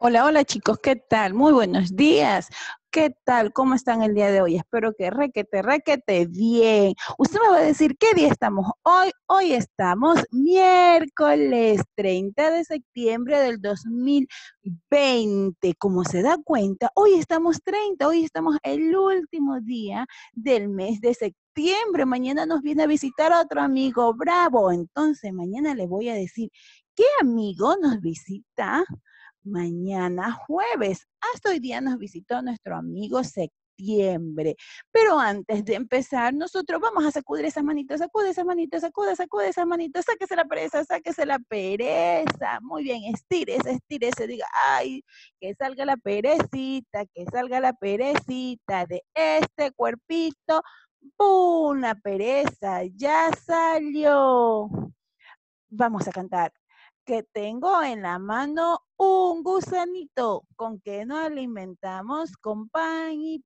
Hola, hola chicos, ¿qué tal? Muy buenos días. ¿Qué tal? ¿Cómo están el día de hoy? Espero que requete, requete bien. Usted me va a decir qué día estamos hoy. Hoy estamos miércoles 30 de septiembre del 2020. Como se da cuenta, hoy estamos 30, hoy estamos el último día del mes de septiembre. Mañana nos viene a visitar otro amigo bravo. Entonces, mañana le voy a decir, ¿qué amigo nos visita? Mañana jueves. Hasta hoy día nos visitó nuestro amigo septiembre. Pero antes de empezar, nosotros vamos a sacudir esas manitas, sacude esas manitas, sacude, sacude esas manitas, sáquese la pereza, sáquese la pereza. Muy bien, estírese, estírese, diga, ay, que salga la perecita, que salga la perecita de este cuerpito. ¡Pum! La pereza ya salió. Vamos a cantar que tengo en la mano un gusanito con que nos alimentamos con pan y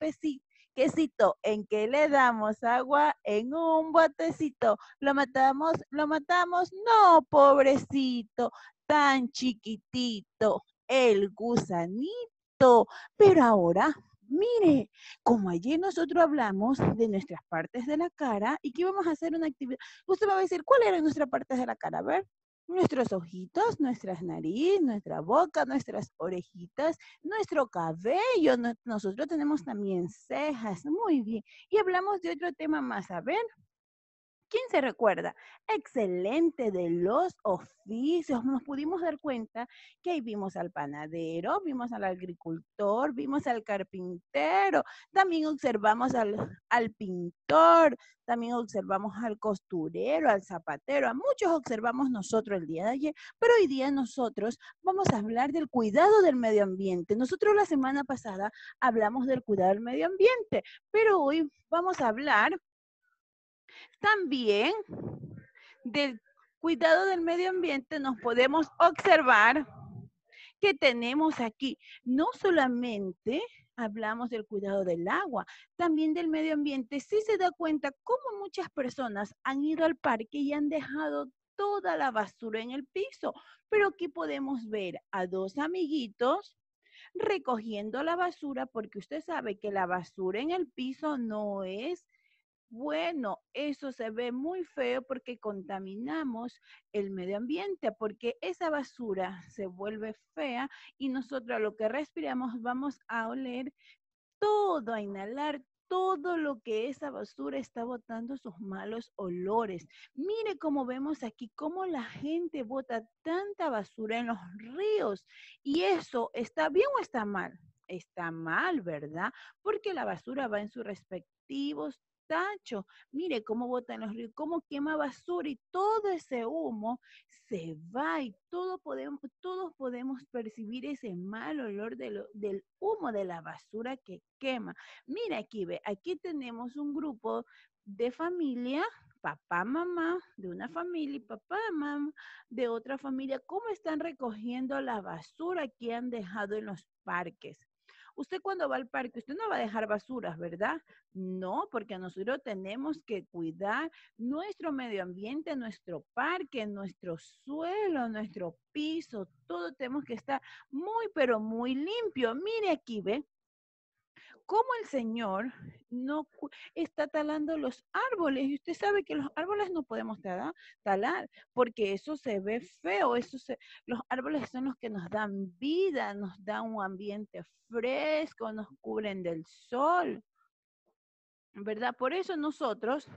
quesito, en que le damos agua en un botecito. Lo matamos, lo matamos, no, pobrecito, tan chiquitito, el gusanito. Pero ahora, mire, como ayer nosotros hablamos de nuestras partes de la cara y que íbamos a hacer una actividad, usted me va a decir, ¿cuáles eran nuestras partes de la cara? A ver nuestros ojitos, nuestras nariz, nuestra boca, nuestras orejitas, nuestro cabello. nosotros tenemos también cejas. Muy bien. Y hablamos de otro tema más. A ver. ¿Quién se recuerda? Excelente de los oficios. Nos pudimos dar cuenta que ahí vimos al panadero, vimos al agricultor, vimos al carpintero, también observamos al, al pintor, también observamos al costurero, al zapatero, a muchos observamos nosotros el día de ayer, pero hoy día nosotros vamos a hablar del cuidado del medio ambiente. Nosotros la semana pasada hablamos del cuidado del medio ambiente, pero hoy vamos a hablar también del cuidado del medio ambiente nos podemos observar que tenemos aquí. No solamente hablamos del cuidado del agua, también del medio ambiente. Sí se da cuenta cómo muchas personas han ido al parque y han dejado toda la basura en el piso. Pero aquí podemos ver a dos amiguitos recogiendo la basura porque usted sabe que la basura en el piso no es bueno, eso se ve muy feo porque contaminamos el medio ambiente, porque esa basura se vuelve fea y nosotros lo que respiramos vamos a oler todo, a inhalar todo lo que esa basura está botando sus malos olores. Mire cómo vemos aquí, cómo la gente bota tanta basura en los ríos. Y eso, ¿está bien o está mal? Está mal, ¿verdad? Porque la basura va en sus respectivos tacho. Mire cómo botan los ríos, cómo quema basura y todo ese humo se va y todo podemos, todos podemos percibir ese mal olor del humo de la basura que quema. Mira aquí, ve, aquí tenemos un grupo de familia, papá, mamá, de una familia y papá, mamá, de otra familia, cómo están recogiendo la basura que han dejado en los parques. Usted cuando va al parque, usted no va a dejar basuras, ¿verdad? No, porque nosotros tenemos que cuidar nuestro medio ambiente, nuestro parque, nuestro suelo, nuestro piso, todo tenemos que estar muy, pero muy limpio. Mire aquí, ¿ve? Cómo el Señor no está talando los árboles. Y usted sabe que los árboles no podemos talar, porque eso se ve feo. Los árboles son los que nos dan vida, nos dan un ambiente fresco, nos cubren del sol. ¿Verdad? Por eso nosotros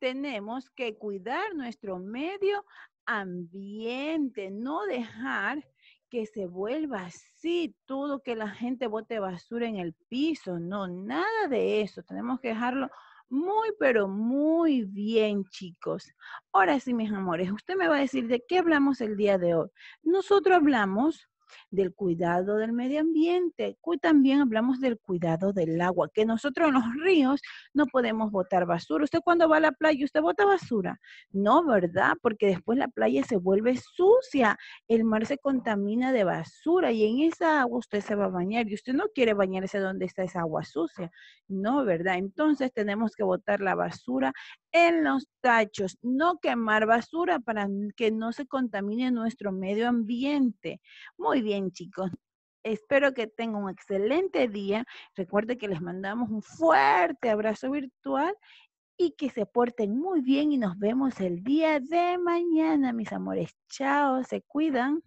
tenemos que cuidar nuestro medio ambiente, no dejar que se vuelva así, todo que la gente bote basura en el piso, no, nada de eso, tenemos que dejarlo muy, pero muy bien, chicos. Ahora sí, mis amores, usted me va a decir de qué hablamos el día de hoy. Nosotros hablamos del cuidado del medio ambiente. También hablamos del cuidado del agua, que nosotros en los ríos no podemos botar basura. Usted cuando va a la playa, usted bota basura. No, ¿verdad? Porque después la playa se vuelve sucia, el mar se contamina de basura y en esa agua usted se va a bañar y usted no quiere bañarse donde está esa agua sucia. No, ¿verdad? Entonces tenemos que botar la basura en los tachos, no quemar basura para que no se contamine nuestro medio ambiente. Muy bien, chicos. Espero que tengan un excelente día. Recuerden que les mandamos un fuerte abrazo virtual y que se porten muy bien y nos vemos el día de mañana, mis amores. Chao, se cuidan.